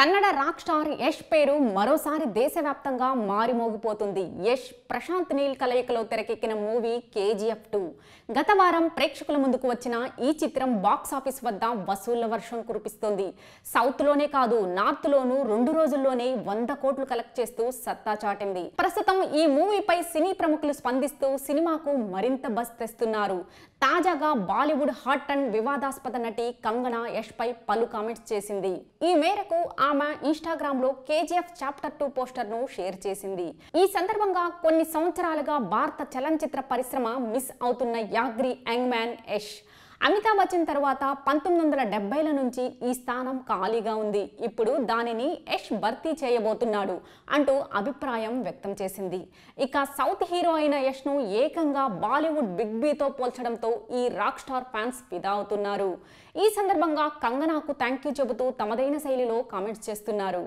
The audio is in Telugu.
కన్నడ రాక్ స్టార్ యష్ పేరు మరోసారి దేశవ్యాప్తంగా మారిమోగిపోతుంది. యష్ ప్రశాంత్ నీల్ కలయికలో తెరకెక్కిన మూవీ కేజీఎఫ్ టూ. గత వారం ప్రేక్షకుల ముందుకు వచ్చిన ఈ చిత్రం బాక్స్ ఆఫీస్ వద్ద వసూళ్ళ వర్షం కురిపిస్తోంది. సౌత్లోనే కాదు నార్త్లోనూ రెండు రోజుల్లోనే వంద కోట్లు కలెక్ట్ చేస్తూ సత్తా చాటింది. ప్రస్తుతం ఈ మూవీపై సినీ ప్రముఖులు స్పందిస్తూ సినిమాకు మరింత బస్ తెస్తున్నారు. తాజాగా బాలీవుడ్ హాట్ అండ్ వివాదాస్పద నటి కంగనా యష్ పై పలు కామెంట్స్ చేసింది. ఈ మేరకు ఆమె ఇన్స్టాగ్రామ్లో కేజీఎఫ్ చాప్టర్ టూ పోస్టర్ను షేర్ చేసింది. ఈ సందర్భంగా కొన్ని సంవత్సరాలుగా భారత చలనచిత్ర పరిశ్రమ మిస్ అవుతున్న angry young man Yash. Amitabh Bachchan తర్వాత పంతొమ్మిది వందల డెబ్బైల నుంచి ఈ స్థానం ఖాళీగా ఉంది. ఇప్పుడు దానిని యష్ భర్తీ చేయబోతున్నాడు అంటూ అభిప్రాయం వ్యక్తం చేసింది. ఇక సౌత్ హీరో అయిన యష్ను ఏకంగా బాలీవుడ్ బిగ్ బీతో పోల్చడంతో ఈ రాక్ స్టార్ ఫ్యాన్స్ ఫిదా అవుతున్నారు. ఈ సందర్భంగా కంగనాకు థ్యాంక్ యూ చెబుతూ తమదైన శైలిలో కామెంట్స్ చేస్తున్నారు.